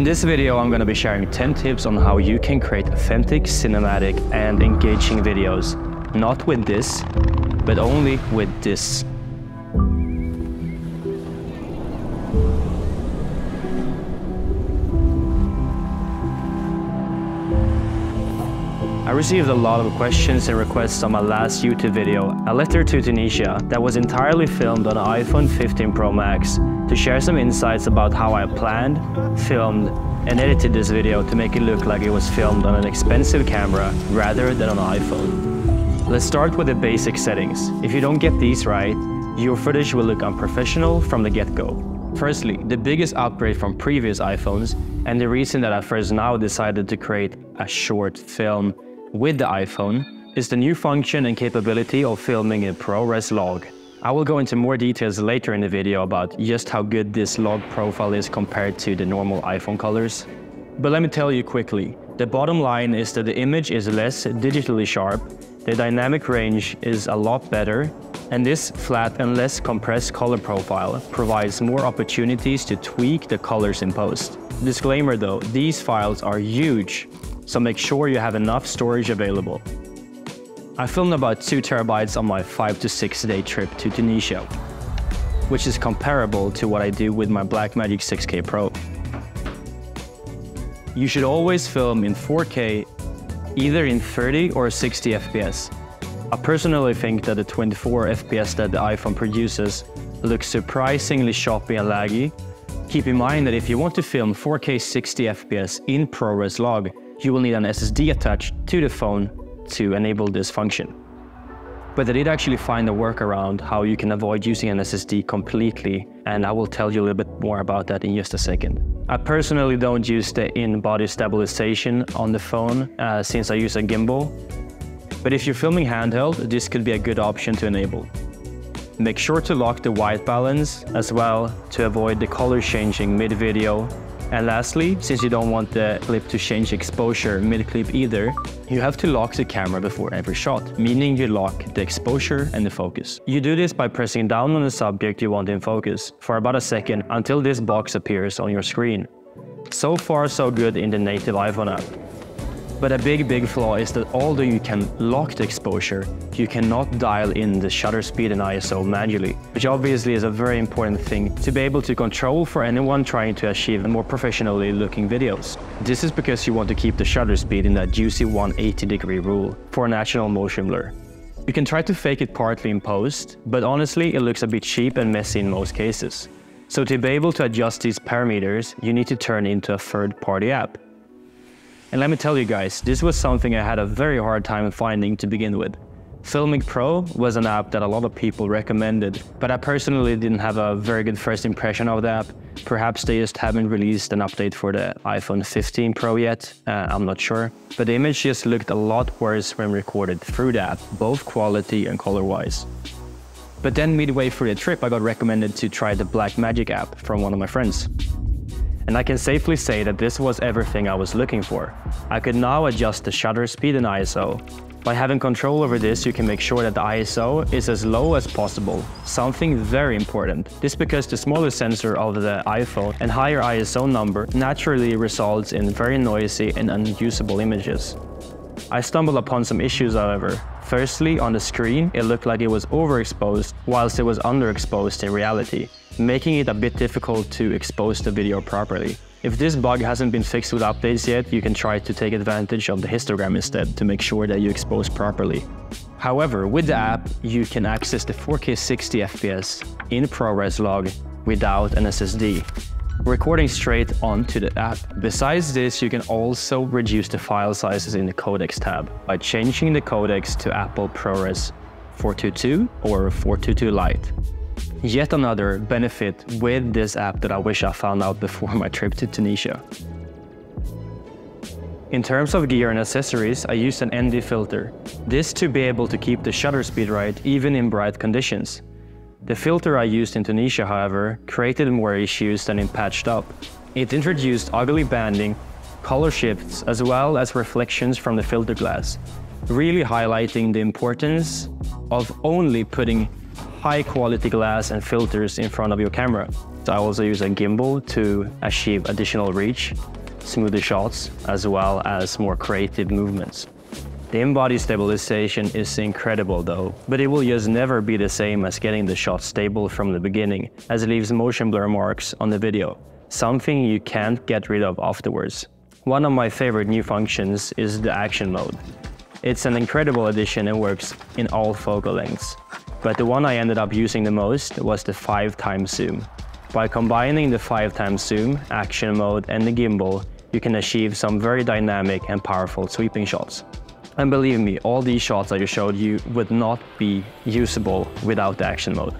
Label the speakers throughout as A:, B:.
A: In this video, I'm gonna be sharing 10 tips on how you can create authentic, cinematic, and engaging videos. Not with this, but only with this. I received a lot of questions and requests on my last YouTube video, A Letter to Tunisia, that was entirely filmed on an iPhone 15 Pro Max, to share some insights about how I planned, filmed, and edited this video to make it look like it was filmed on an expensive camera rather than on an iPhone. Let's start with the basic settings. If you don't get these right, your footage will look unprofessional from the get-go. Firstly, the biggest upgrade from previous iPhones, and the reason that I first now decided to create a short film with the iPhone is the new function and capability of filming in ProRes log. I will go into more details later in the video about just how good this log profile is compared to the normal iPhone colors. But let me tell you quickly, the bottom line is that the image is less digitally sharp, the dynamic range is a lot better, and this flat and less compressed color profile provides more opportunities to tweak the colors in post. Disclaimer though, these files are huge so make sure you have enough storage available. I filmed about 2 terabytes on my 5 to 6 day trip to Tunisia, which is comparable to what I do with my Blackmagic 6K Pro. You should always film in 4K, either in 30 or 60 FPS. I personally think that the 24 FPS that the iPhone produces looks surprisingly choppy and laggy. Keep in mind that if you want to film 4K 60 FPS in ProRes log, you will need an SSD attached to the phone to enable this function. But I did actually find a workaround how you can avoid using an SSD completely, and I will tell you a little bit more about that in just a second. I personally don't use the in-body stabilization on the phone uh, since I use a gimbal, but if you're filming handheld, this could be a good option to enable. Make sure to lock the white balance as well to avoid the color changing mid-video and lastly, since you don't want the clip to change exposure mid-clip either, you have to lock the camera before every shot, meaning you lock the exposure and the focus. You do this by pressing down on the subject you want in focus for about a second until this box appears on your screen. So far so good in the native iPhone app. But a big, big flaw is that although you can lock the exposure, you cannot dial in the shutter speed and ISO manually, which obviously is a very important thing to be able to control for anyone trying to achieve more professionally looking videos. This is because you want to keep the shutter speed in that juicy 180 degree rule for a natural motion blur. You can try to fake it partly in post, but honestly it looks a bit cheap and messy in most cases. So to be able to adjust these parameters, you need to turn into a third-party app. And let me tell you guys, this was something I had a very hard time finding to begin with. Filmic Pro was an app that a lot of people recommended, but I personally didn't have a very good first impression of the app. Perhaps they just haven't released an update for the iPhone 15 Pro yet, uh, I'm not sure. But the image just looked a lot worse when recorded through the app, both quality and color-wise. But then midway through the trip, I got recommended to try the Blackmagic app from one of my friends and I can safely say that this was everything I was looking for. I could now adjust the shutter speed and ISO. By having control over this, you can make sure that the ISO is as low as possible, something very important. This because the smaller sensor of the iPhone and higher ISO number naturally results in very noisy and unusable images. I stumbled upon some issues however. Firstly, on the screen, it looked like it was overexposed whilst it was underexposed in reality making it a bit difficult to expose the video properly. If this bug hasn't been fixed with updates yet, you can try to take advantage of the histogram instead to make sure that you expose properly. However, with the app, you can access the 4K 60 FPS in ProRes log without an SSD, recording straight onto the app. Besides this, you can also reduce the file sizes in the codecs tab by changing the codecs to Apple ProRes 422 or 422 Lite. Yet another benefit with this app that I wish I found out before my trip to Tunisia. In terms of gear and accessories, I used an ND filter. This to be able to keep the shutter speed right even in bright conditions. The filter I used in Tunisia, however, created more issues than it patched up. It introduced ugly banding, color shifts, as well as reflections from the filter glass, really highlighting the importance of only putting high quality glass and filters in front of your camera. I also use a gimbal to achieve additional reach, smoother shots, as well as more creative movements. The in-body stabilization is incredible though, but it will just never be the same as getting the shot stable from the beginning, as it leaves motion blur marks on the video, something you can't get rid of afterwards. One of my favorite new functions is the action mode. It's an incredible addition and works in all focal lengths. But the one I ended up using the most was the 5 times zoom. By combining the 5 times zoom, action mode and the gimbal, you can achieve some very dynamic and powerful sweeping shots. And believe me, all these shots I just showed you would not be usable without the action mode.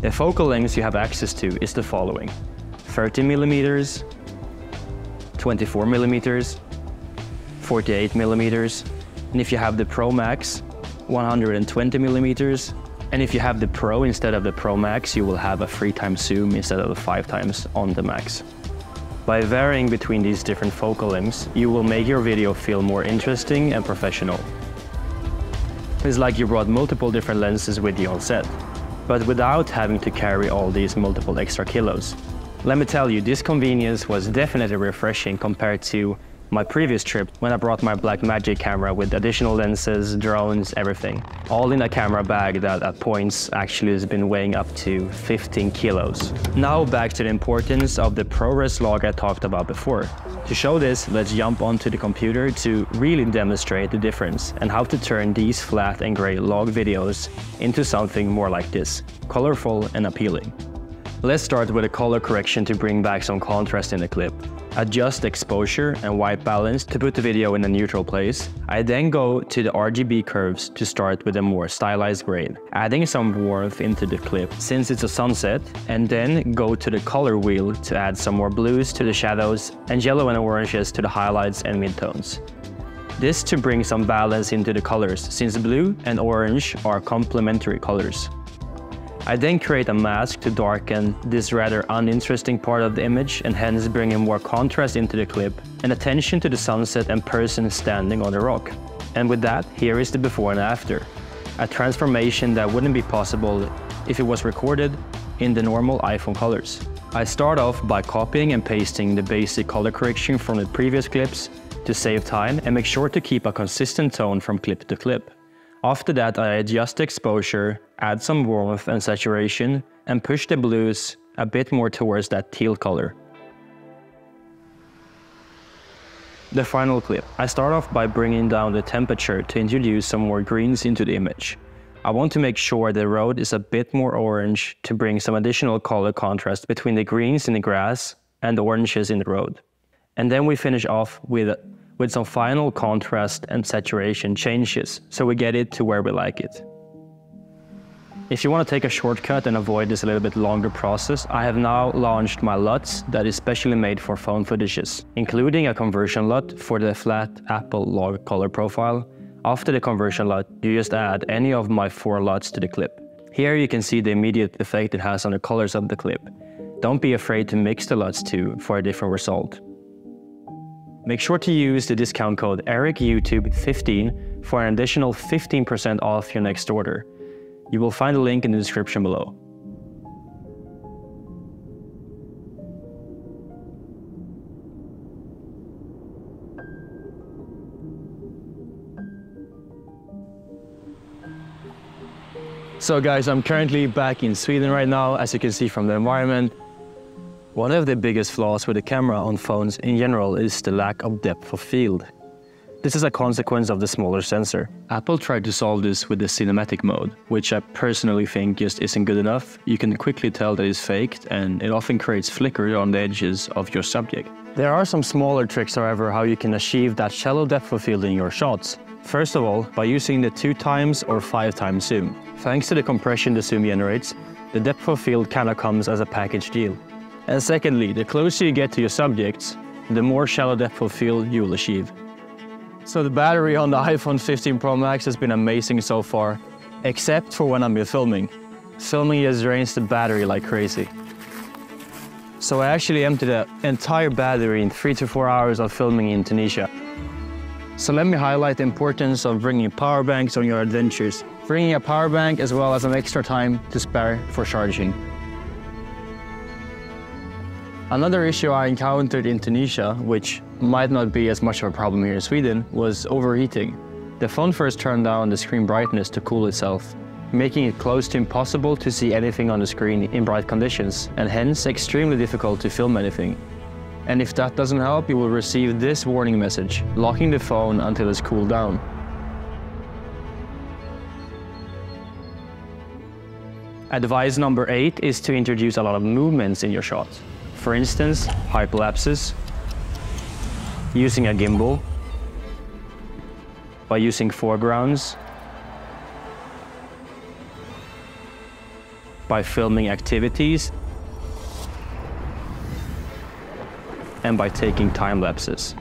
A: The focal lengths you have access to is the following. 30 millimeters, 24 millimeters, 48 millimeters, and if you have the Pro Max, 120 millimeters, and if you have the Pro instead of the Pro Max, you will have a 3 times zoom instead of the 5 times on the Max. By varying between these different focal lengths, you will make your video feel more interesting and professional. It's like you brought multiple different lenses with you on set, but without having to carry all these multiple extra kilos. Let me tell you, this convenience was definitely refreshing compared to my previous trip when I brought my Blackmagic camera with additional lenses, drones, everything. All in a camera bag that at points actually has been weighing up to 15 kilos. Now back to the importance of the ProRes log I talked about before. To show this, let's jump onto the computer to really demonstrate the difference and how to turn these flat and gray log videos into something more like this, colorful and appealing. Let's start with a color correction to bring back some contrast in the clip. Adjust exposure and white balance to put the video in a neutral place. I then go to the RGB curves to start with a more stylized grade, adding some warmth into the clip since it's a sunset, and then go to the color wheel to add some more blues to the shadows and yellow and oranges to the highlights and midtones. This to bring some balance into the colors since blue and orange are complementary colors. I then create a mask to darken this rather uninteresting part of the image and hence bringing more contrast into the clip and attention to the sunset and person standing on the rock. And with that, here is the before and after. A transformation that wouldn't be possible if it was recorded in the normal iPhone colors. I start off by copying and pasting the basic color correction from the previous clips to save time and make sure to keep a consistent tone from clip to clip. After that, I adjust exposure, add some warmth and saturation, and push the blues a bit more towards that teal color. The final clip. I start off by bringing down the temperature to introduce some more greens into the image. I want to make sure the road is a bit more orange to bring some additional color contrast between the greens in the grass and the oranges in the road. And then we finish off with with some final contrast and saturation changes, so we get it to where we like it. If you want to take a shortcut and avoid this a little bit longer process, I have now launched my LUTs that is specially made for phone footages, including a conversion LUT for the flat Apple log color profile. After the conversion LUT, you just add any of my four LUTs to the clip. Here you can see the immediate effect it has on the colors of the clip. Don't be afraid to mix the LUTs too for a different result. Make sure to use the discount code ErikYouTube15 for an additional 15% off your next order. You will find the link in the description below. So guys, I'm currently back in Sweden right now, as you can see from the environment. One of the biggest flaws with the camera on phones in general is the lack of depth of field. This is a consequence of the smaller sensor. Apple tried to solve this with the cinematic mode, which I personally think just isn't good enough. You can quickly tell that it's faked and it often creates flicker on the edges of your subject. There are some smaller tricks however how you can achieve that shallow depth of field in your shots. First of all, by using the 2 times or 5 times zoom. Thanks to the compression the zoom generates, the depth of field kinda comes as a package deal. And secondly, the closer you get to your subjects, the more shallow depth of field you will achieve. So the battery on the iPhone 15 Pro Max has been amazing so far, except for when I'm filming. Filming just drains the battery like crazy. So I actually emptied the entire battery in three to four hours of filming in Tunisia. So let me highlight the importance of bringing power banks on your adventures. Bringing a power bank as well as some extra time to spare for charging. Another issue I encountered in Tunisia, which might not be as much of a problem here in Sweden, was overheating. The phone first turned down the screen brightness to cool itself, making it close to impossible to see anything on the screen in bright conditions, and hence extremely difficult to film anything. And if that doesn't help, you will receive this warning message, locking the phone until it's cooled down. Advice number eight is to introduce a lot of movements in your shot. For instance, hyperlapses, using a gimbal, by using foregrounds, by filming activities, and by taking time lapses.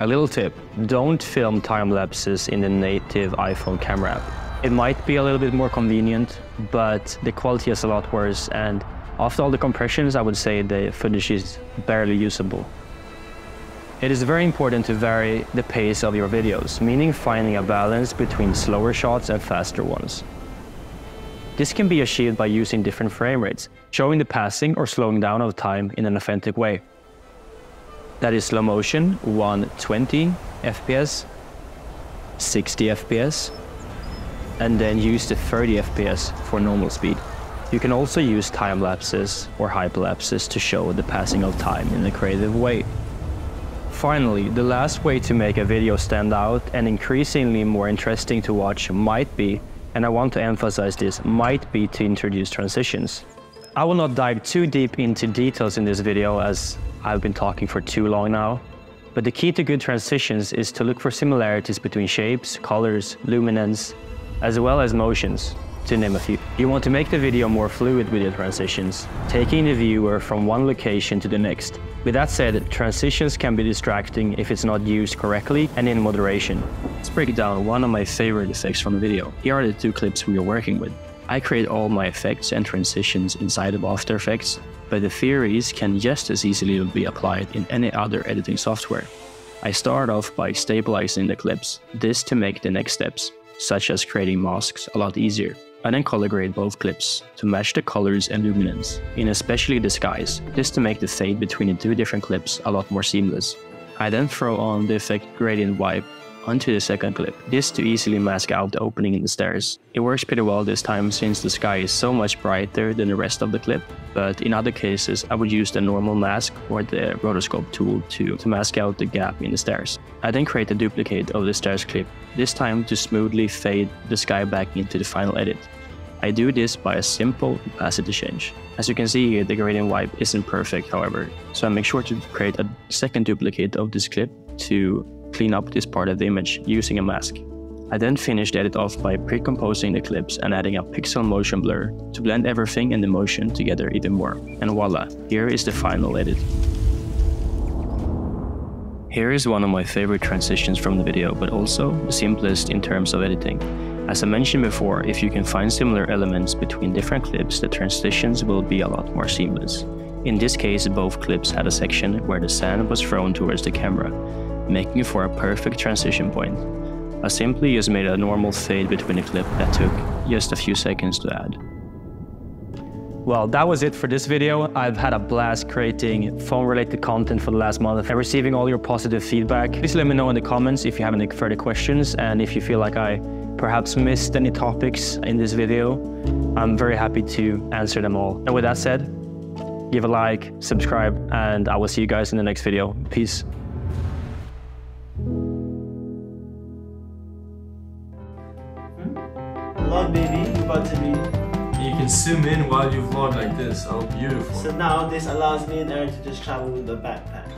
A: A little tip, don't film time lapses in the native iPhone camera app. It might be a little bit more convenient, but the quality is a lot worse and after all the compressions, I would say the footage is barely usable. It is very important to vary the pace of your videos, meaning finding a balance between slower shots and faster ones. This can be achieved by using different frame rates, showing the passing or slowing down of time in an authentic way. That is slow motion, 120 FPS, 60 FPS, and then use the 30 FPS for normal speed. You can also use time lapses or hyperlapses to show the passing of time in a creative way. Finally, the last way to make a video stand out and increasingly more interesting to watch might be, and I want to emphasize this, might be to introduce transitions. I will not dive too deep into details in this video as I've been talking for too long now, but the key to good transitions is to look for similarities between shapes, colors, luminance, as well as motions to name a few. You want to make the video more fluid with your transitions, taking the viewer from one location to the next. With that said, transitions can be distracting if it's not used correctly and in moderation. Let's break down one of my favorite effects from the video. Here are the two clips we are working with. I create all my effects and transitions inside of After Effects, but the theories can just as easily be applied in any other editing software. I start off by stabilizing the clips, this to make the next steps, such as creating masks, a lot easier. I then color grade both clips to match the colors and luminance, in especially the skies, just to make the fade between the two different clips a lot more seamless. I then throw on the effect gradient wipe onto the second clip, this to easily mask out the opening in the stairs. It works pretty well this time since the sky is so much brighter than the rest of the clip, but in other cases I would use the normal mask or the rotoscope tool to, to mask out the gap in the stairs. I then create a duplicate of the stairs clip, this time to smoothly fade the sky back into the final edit. I do this by a simple opacity change. As you can see here, the gradient wipe isn't perfect, however, so I make sure to create a second duplicate of this clip to clean up this part of the image using a mask. I then finish the edit off by pre-composing the clips and adding a pixel motion blur to blend everything and the motion together even more. And voila, here is the final edit. Here is one of my favorite transitions from the video, but also the simplest in terms of editing. As I mentioned before, if you can find similar elements between different clips, the transitions will be a lot more seamless. In this case, both clips had a section where the sand was thrown towards the camera, making for a perfect transition point. I simply just made a normal fade between a clip that took just a few seconds to add. Well, that was it for this video. I've had a blast creating phone-related content for the last month and receiving all your positive feedback. Please let me know in the comments if you have any further questions and if you feel like I perhaps missed any topics in this video. I'm very happy to answer them all. And with that said, give a like, subscribe, and I will see you guys in the next video. Peace. Hmm?
B: Vlog baby, about to be.
C: You can zoom in while you vlog like this. Oh, beautiful.
B: So now this allows me and Aaron to just travel with the backpack.